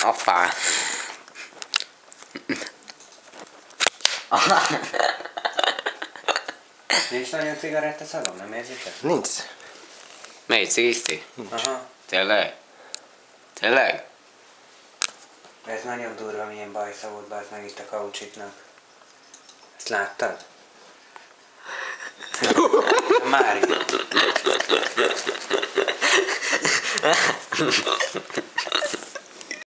Appá. Nincs nagyon cigaretta szagom, nem érzitek? Nincs. Melyik cigiszti? Aha. Tényleg? Tényleg? Ez nagyon durva, milyen bajsza volt be meg itt a kaucsiknak. Ezt láttad? Mári.